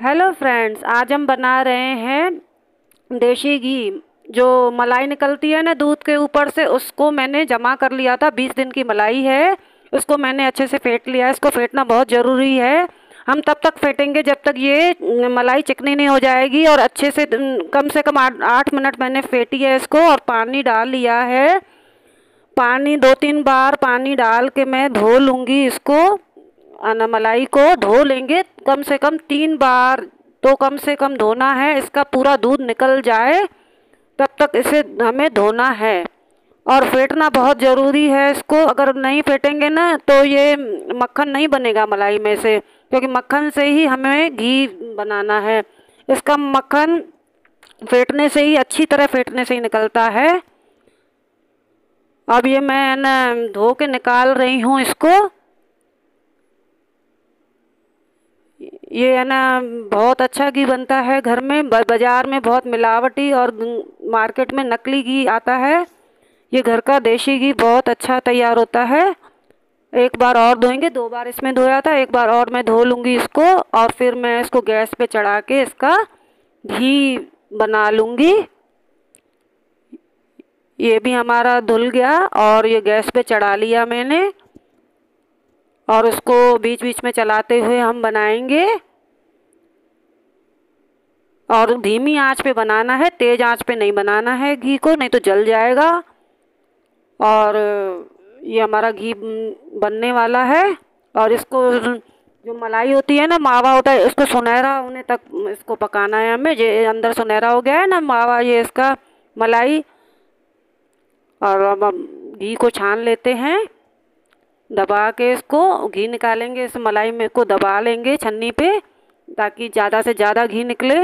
Hello friends आज हम बना रहे हैं देशी घी, जो मलाई निकलती है ना दूध के ऊपर से, उसको मैंने जमा कर लिया था, बीस दिन की मलाई है, उसको मैंने अच्छे से फेंट लिया है, इसको फेंटना बहुत ज़रूरी है। हम तब तक फेंटेंगे जब तक ये मलाई चिकनी नहीं हो जाएगी, और अच्छे से कम से कम आठ आठ मिनट मैंने फेंटी है इसको, और पानी डाल लिया है। पानी दो तीन बार पानी डाल के मैं धो लूँगी इसको। मलाई को धो लेंगे। कम से कम तीन बार तो कम से कम धोना है, इसका पूरा दूध निकल जाए, तब तक इसे हमें धोना है। और फेंटना बहुत ज़रूरी है इसको, अगर नहीं फेंटेंगे ना तो ये मक्खन नहीं बनेगा मलाई में से, क्योंकि मक्खन से ही हमें घी बनाना है। इसका मक्खन फेंटने से ही, अच्छी तरह फेंटने से ही निकलता है। अब ये मैं धो के निकाल रही हूँ इसको। ये है ना, बहुत अच्छा घी बनता है घर में बाज़ार में बहुत मिलावटी और मार्केट में नकली घी आता है। ये घर का देसी घी बहुत अच्छा तैयार होता है। एक बार और धोएँगे, दो बार इसमें धोया था, एक बार और मैं धो लूँगी इसको और फिर मैं इसको गैस पे चढ़ा के इसका घी बना लूँगी। ये भी हमारा धुल गया और ये गैस पे चढ़ा लिया मैंने। और उसको बीच बीच में चलाते हुए हम बनाएँगे। और धीमी आँच पे बनाना है, तेज़ आँच पे नहीं बनाना है घी को, नहीं तो जल जाएगा। और ये हमारा घी बनने वाला है और इसको जो मलाई होती है ना, मावा होता है इसको सुनहरा होने तक इसको पकाना है हमें। ये अंदर सुनहरा हो गया है ना, मावा ये इसका मलाई। और अब घी को छान लेते हैं। दबा के इसको घी निकालेंगे, इस मलाई में को दबा लेंगे छन्नी पे, ताकि ज़्यादा से ज़्यादा घी निकले।